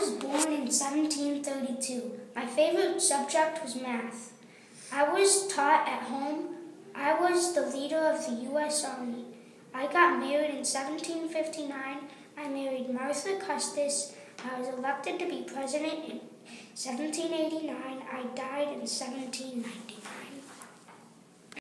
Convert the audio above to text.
was born in 1732. My favorite subject was math. I was taught at home. I was the leader of the U.S. Army. I got married in 1759. I married Martha Custis. I was elected to be president in 1789. I died in 1790.